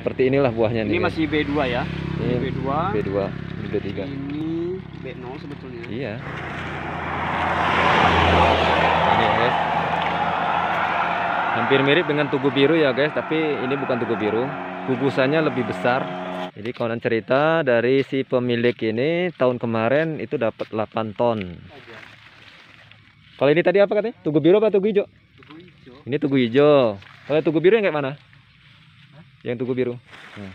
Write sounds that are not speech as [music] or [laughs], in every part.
seperti inilah buahnya Ini nih. masih B2 ya. Ini B2. B2, ini B3. Ini B0 sebetulnya. Iya. Ini guys. Hampir mirip dengan tugu biru ya guys, tapi ini bukan tugu biru. Gugusannya lebih besar. Jadi konon cerita dari si pemilik ini tahun kemarin itu dapat 8 ton. Kalau ini tadi apa katanya? Tugu biru apa tugu hijau? Tugu hijau. Ini tugu hijau. Kalau tugu biru yang kayak mana? Yang tugu biru. Nah.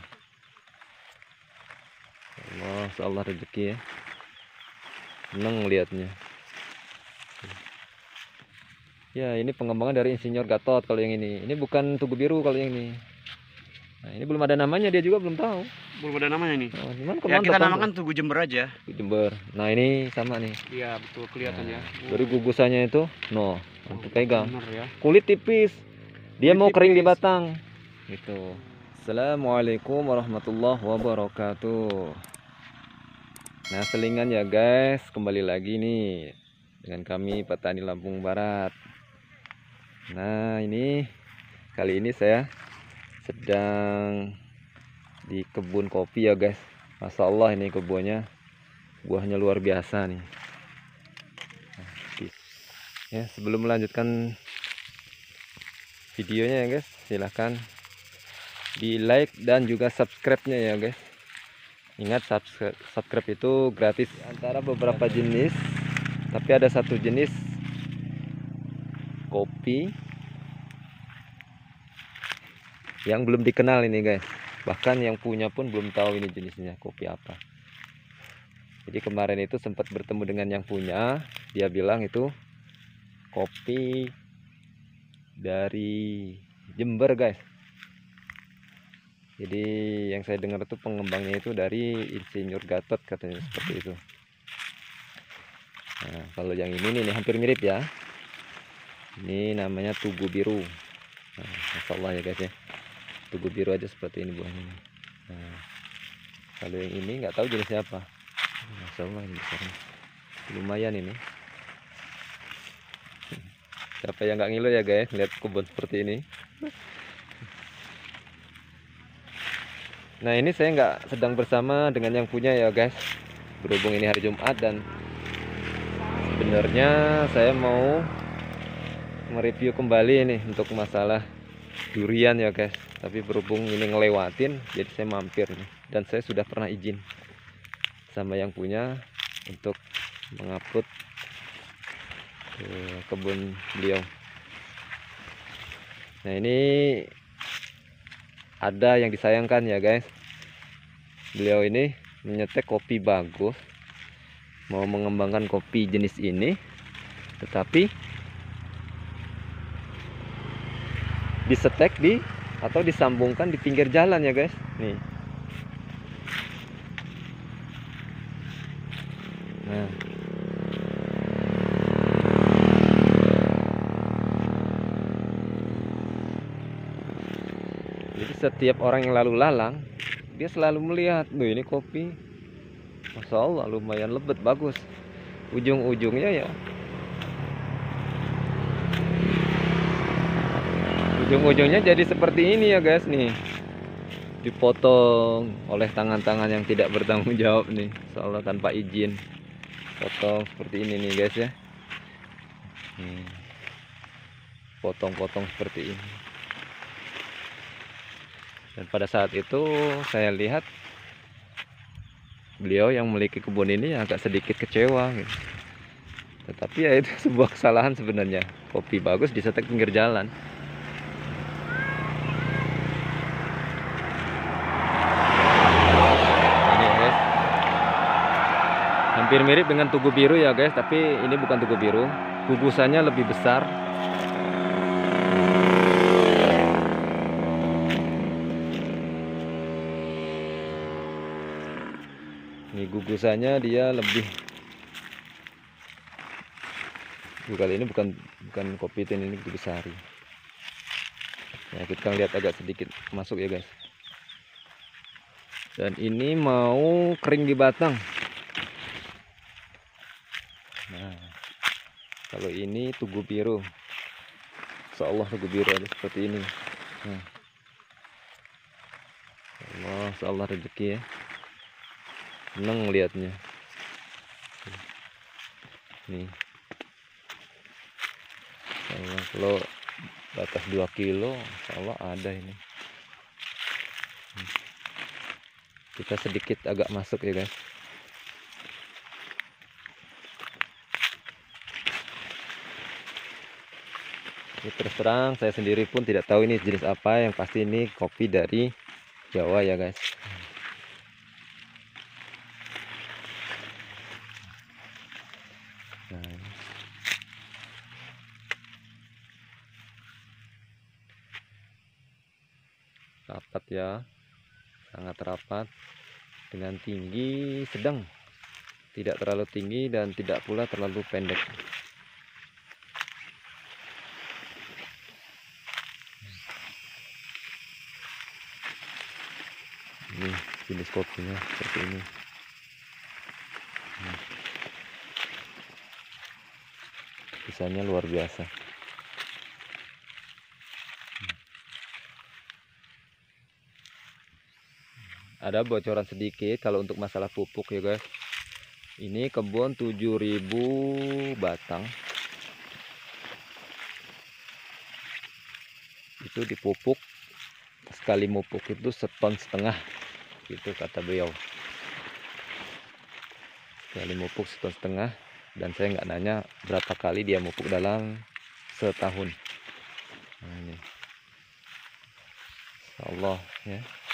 Allah, Allah rezeki ya. Seneng lihatnya. Ya, ini pengembangan dari Insinyur Gatot kalau yang ini. Ini bukan tugu biru kalau yang ini. Nah, ini belum ada namanya, dia juga belum tahu. Belum ada namanya nih. Oh, cuman Ya kita mantap, namakan Tugu Jember aja. Jember. Nah, ini sama nih. Iya betul kelihatan ya. Nah, dari gugusannya itu, no, untuk pegang. Bener ya. kulit tipis dia Kulit mau kering di tipis. batang gitu. Assalamualaikum warahmatullahi wabarakatuh. Nah selingan ya guys. Kembali lagi nih dengan kami petani Lampung Barat. Nah ini kali ini saya sedang di kebun kopi ya guys. Masya Allah ini kebunnya. Buahnya luar biasa nih. Ya sebelum melanjutkan videonya ya guys silahkan di like dan juga subscribe nya ya guys. Ingat subscribe, subscribe itu gratis antara beberapa jenis tapi ada satu jenis kopi yang belum dikenal ini guys. Bahkan yang punya pun belum tahu ini jenisnya kopi apa. Jadi kemarin itu sempat bertemu dengan yang punya. Dia bilang itu kopi dari Jember guys jadi yang saya dengar itu pengembangnya itu dari Insinyur Gatot katanya seperti itu. Nah kalau yang ini nih hampir mirip ya. Ini namanya tugu biru. Nah, Masya Allah ya guys ya. Tugu biru aja seperti ini buahnya nah kalau yang ini nggak tahu jenisnya apa. Masya Allah ini besarnya. Lumayan ini. Siapa yang nggak ngilu ya guys lihat kebun seperti ini nah ini saya nggak sedang bersama dengan yang punya ya guys. Berhubung ini hari Jumat dan sebenarnya saya mau mereview kembali ini untuk masalah durian ya guys. Tapi berhubung ini ngelewatin jadi saya mampir nih. Dan saya sudah pernah izin sama yang punya untuk mengupload ke kebun beliau. Nah ini ada yang disayangkan ya guys. Beliau ini menyetek kopi bagus mau mengembangkan kopi jenis ini tetapi disetek di atau disambungkan di pinggir jalan ya guys. Nih. Nah jadi setiap orang yang lalu lalang dia selalu melihat tuh ini kopi. Masya Allah lumayan lebet bagus. Ujung-ujungnya ya ujung-ujungnya jadi seperti ini ya guys nih. Dipotong oleh tangan-tangan yang tidak bertanggung jawab nih soalnya tanpa izin. Potong seperti ini nih guys ya. Potong-potong seperti ini dan pada saat itu saya lihat beliau yang memiliki kebun ini agak sedikit kecewa gitu. tetapi ya itu [laughs] sebuah kesalahan sebenarnya. Kopi bagus disetek pinggir jalan. Hampir mirip dengan tugu biru ya guys tapi ini bukan tugu biru. Gugusannya lebih besar gugusannya dia lebih. Duh, kali ini bukan bukan kopi tin ini dibesari. Ya kita lihat agak sedikit masuk ya guys. Dan ini mau kering di batang. Nah kalau ini tugu biru. Seolah tugu biru ada seperti ini. Nah. Allah rezeki ya. Seneng liatnya. Nih. Allah, kalau batas 2 kilo, Allah ada ini. Kita sedikit agak masuk ya guys. Ini terus terang saya sendiri pun tidak tahu ini jenis apa yang pasti ini kopi dari Jawa ya guys rapat ya. Sangat rapat dengan tinggi sedang. Tidak terlalu tinggi dan tidak pula terlalu pendek. Ini jenis kopinya seperti ini. Desainnya luar biasa ada bocoran sedikit kalau untuk masalah pupuk ya guys. Ini kebun 7000 batang. Itu dipupuk. Sekali mupuk itu seton setengah itu kata beliau. Sekali mupuk seton setengah dan saya nggak nanya berapa kali dia mupuk dalam setahun. Nah, ini. Insya Allah ya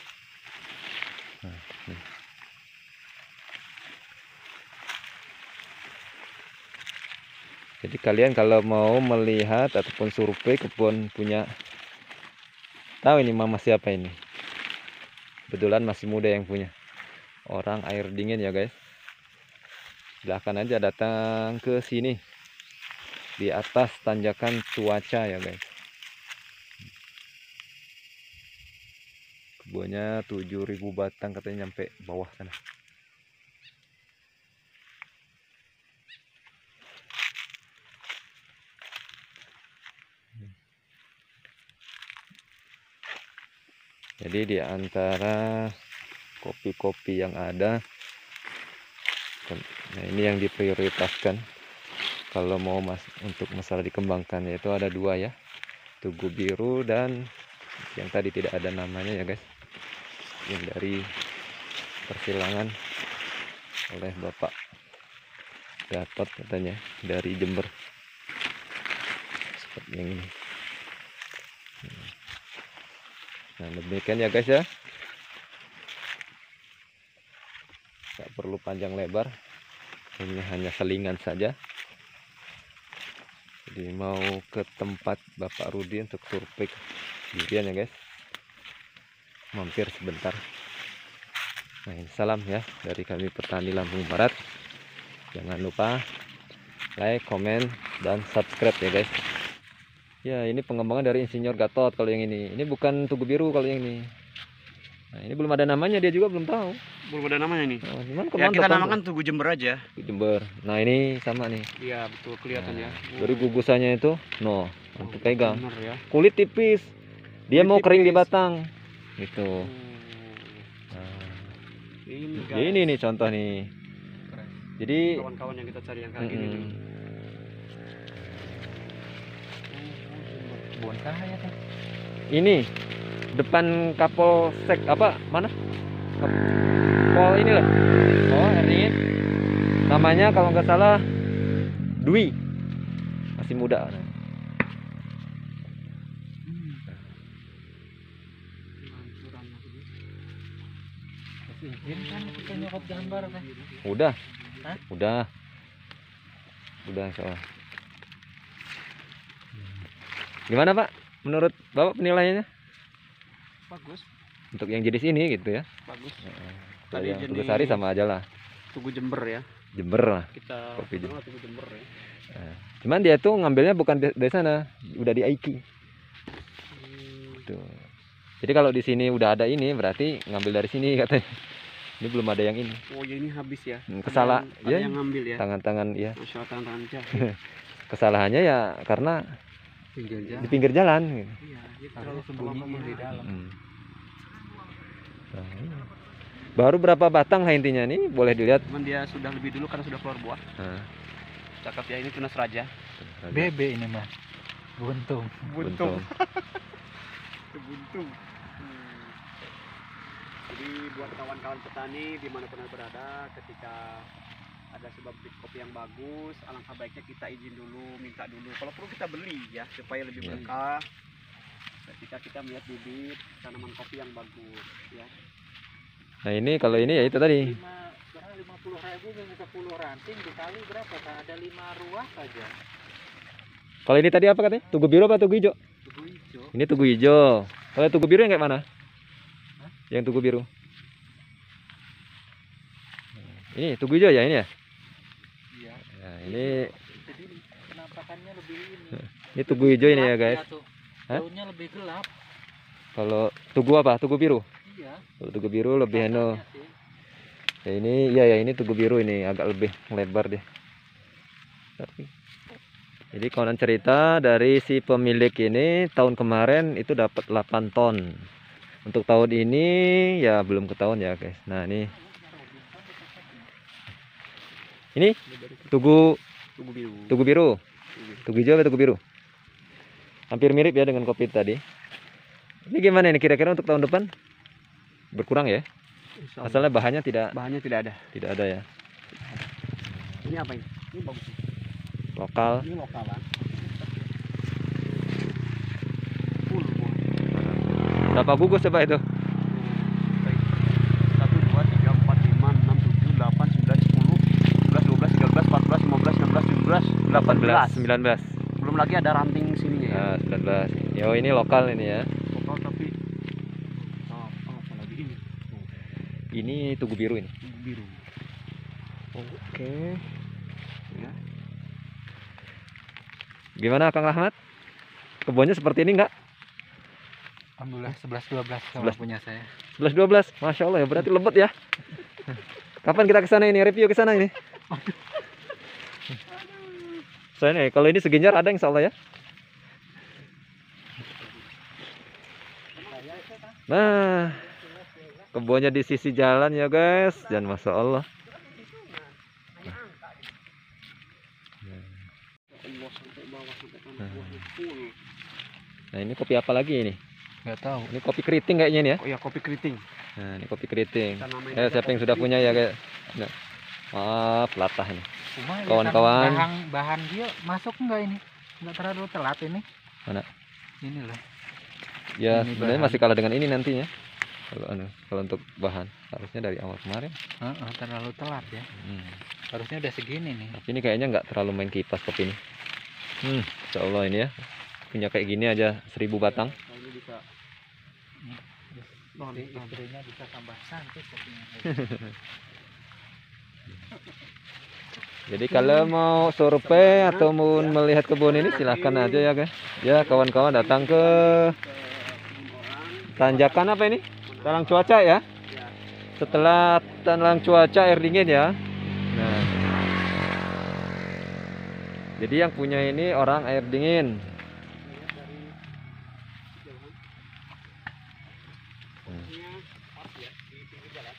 jadi kalian kalau mau melihat ataupun survei kebun punya tahu ini mama siapa ini? Kebetulan masih muda yang punya. Orang air dingin ya guys. Silahkan aja datang ke sini. Di atas tanjakan cuaca ya guys kebunnya 7000 batang katanya nyampe bawah sana. Jadi di antara kopi-kopi yang ada nah ini yang diprioritaskan kalau mau mas untuk masalah dikembangkan yaitu ada dua ya. Tugu biru dan yang tadi tidak ada namanya ya guys yang dari persilangan oleh bapak Gatot katanya dari Jember. Seperti yang ini. Nah demikian ya guys ya. Nggak perlu panjang lebar. Ini hanya selingan saja. Jadi mau ke tempat Bapak Rudi untuk survei durian ya guys mampir sebentar nah ini salam ya dari kami petani Lampung Barat jangan lupa like comment dan subscribe ya guys ya ini pengembangan dari insinyur Gatot kalau yang ini ini bukan tugu biru kalau yang ini nah ini belum ada namanya dia juga belum tahu Belum ada namanya nih. oh, cuman Ya kita kan, namakan Tugu Jember aja. Bro? Jember nah ini sama nih Iya betul kelihatan ya. dari gugusannya itu no Oh, untuk pegang Bener ya. kulit tipis dia Kulit mau kering di tipis. batang gitu. Oh, nah, Ini ini nih contoh nih. Jadi kawan-kawan yang kita cari yang kayak gini mm-mm. Bukan kaya kan? ini depan kapolsek apa mana? Kapol ini loh. Oh ini. Namanya kalau nggak salah Dwi. Masih muda. Izin gambar kan? udah Hah? udah udah insya Allah. gimana pak menurut bapak penilaiannya Bagus, untuk yang jenis ini gitu ya bagus. kalau Tadi yang jenis- Tugas Sari sama aja lah Tugu Jember ya. Jember lah Kita Kopi Jember. Tugu Jember ya. Nah, cuman dia tuh ngambilnya bukan dari sana udah di Aiki Hmm, jadi kalau di sini udah ada ini berarti ngambil dari sini katanya ini belum ada yang ini Oh ya ini habis ya. Hmm, Ada kesala- yang- Ada ya. yang ngambil ya. tangan-tangan ya tangan-tangan [laughs] kesalahannya ya karena Pinggir di pinggir jalan gitu. Iya, dia terlalu sembunyi di dalam. Hmm. Nah, iya. Baru berapa batang lah intinya nih, boleh dilihat. Cuman dia sudah lebih dulu karena sudah keluar buah. Nah, Cakep ya ini tunas raja. Bebe ini mah. Buntung. buntung. [laughs] Buntung. Jadi buat kawan-kawan petani di mana pun anda berada, ketika ada sebuah bibit kopi yang bagus, alangkah baiknya kita izin dulu, minta dulu. Kalau perlu kita beli ya, supaya lebih Iya. berkah. Ketika kita melihat bibit tanaman kopi yang bagus, ya. Nah ini kalau ini ya itu tadi. Lima puluh ribu dengan sepuluh ranting dikali berapa? Kan ada lima ruas saja. Kalau ini tadi apa katanya? Tugu biru apa tugu hijau? Tugu hijau. Ini tugu hijau. Kalau tugu biru yang kayak mana? Yang tugu biru. Ini tugu hijau ya ini ya? Iya. Nah, ini Jadi penampakannya lebih ini. [laughs] ini tugu hijau ini ya guys. Daunnya lebih gelap. Kalau tugu apa? Tugu biru. Iya. Kalau tugu biru lebih anu. Katanya sih. Ya ini ya ya ini tugu biru ini agak lebih lebar deh. Tapi jadi konon cerita dari si pemilik ini tahun kemarin itu dapat 8 ton. Untuk tahun ini ya belum ketahuan ya guys. Nah ini ini tugu Tunggu biru. tugu biru, tugu hijau atau tugu biru. Hampir mirip ya dengan kopi tadi. Ini gimana ini kira-kira untuk tahun depan? Berkurang ya? Asalnya bahannya tidak bahannya tidak ada. tidak ada ya. Ini apa ini? Ini bagus. Lokal. Ini lokal kan? Full buah. Berapa gugus coba itu? Baik. Satu, dua, tiga, empat, lima, enam, tujuh, delapan, sembilan, sepuluh, sebelas, dua belas, tiga belas, empat belas, lima belas, enam belas, tujuh belas, delapan belas. 19. Belum lagi ada ranting sininya ya. Nah, 19. Yo ini lokal ini ya. Lokal tapi oh, apa lagi ini? Ini tugu biru ini. Biru. Oke. Ya. Gimana Kang Rahmat? Kebunnya seperti ini enggak? Alhamdulillah 11 12 kalau 11. punya saya. 11 12. Masya Allah ya berarti lebat ya. Kapan kita ke sana ini review ke sana ini? Saya nih kalau ini seginjar ada insya Allah ya. Nah, kebunnya di sisi jalan ya guys, dan masya Allah. Nah. Nah ini kopi apa lagi ini? Enggak tahu. Ini kopi keriting kayaknya ini ya. Oh ya kopi keriting. Nah ini kopi keriting. Eh siapa yang sudah punya ya guys? Nah. Maaf latah ini. Kawan-kawan. bahan bahan dia masuk enggak ini? Enggak terlalu telat ini. Mana? Ini loh. Ya Ini sebenarnya bahan. masih kalah dengan ini nantinya. Kalau anu, kalau untuk bahan harusnya dari awal kemarin. Heeh, terlalu telat ya. Hmm. Harusnya udah segini nih. Tapi ini kayaknya nggak terlalu main kipas kopi ini. Hmm, insya Allah ini ya. Punya kayak gini aja seribu batang. Kalau ini bisa Nanti istrinya bisa tambah cantik kopinya. [laughs] Jadi kalau mau survei atau mau melihat kebun ini silahkan aja ya guys. Ya kawan-kawan datang ke tanjakan apa ini? Talang cuaca ya. ya Setelah talang cuaca air dingin ya. Nah. Jadi yang punya ini orang air dingin. dari jalan. Hmm. Ini pas ya di pinggir jalan.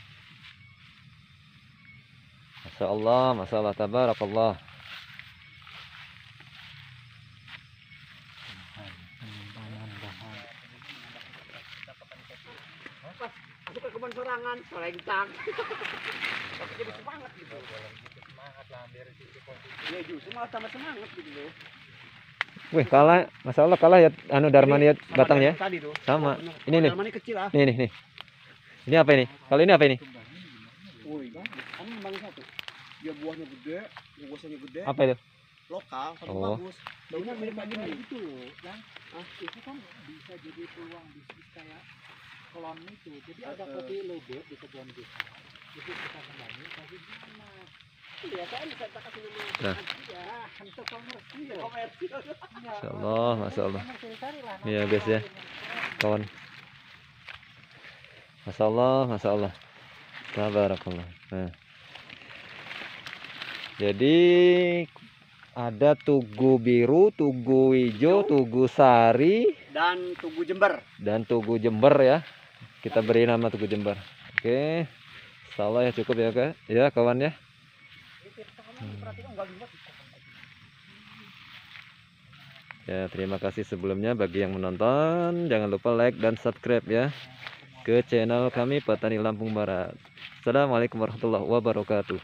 Masya Allah, Masya Allah, tabarakallah. Aku ke kebun sorangan, selengtang. Tapi jadi semangat gitu. Semangat lah biar sisi positif. Ya justru malah tambah semangat gitu loh. Wih, kalah, Masya Allah kalah ya, anu Darmani ya Sama batangnya. Sama. Ini nih. Nih, nih. Ini apa ini? Kalau ini apa ini? Dia buahnya gede, buahnya gede, Apa itu? lokal, tapi Oh. bagus. Daunnya mirip kayak gini. gitu loh. Yang ah, itu kan bisa jadi peluang bisnis kayak klon itu. Jadi ada Eh, kopi lobet di kebun kita. Itu kita kembangin tapi gimana? Iya kan. Nah. Ya, komersil. Masya Allah, Masya Allah. Iya, guys, ya. Kawan. Masya Allah, Masya Allah. Tabarakallah. Nah. Jadi ada tugu biru, tugu hijau, tugu sari, Dan tugu Jember. dan tugu jember ya. Kita beri nama tugu jember. Oke. Insya Allah ya cukup ya kak ya kawan ya Ya, terima kasih sebelumnya bagi yang menonton. Jangan lupa like dan subscribe ya ke channel kami Petani Lampung Barat. Assalamualaikum warahmatullahi wabarakatuh.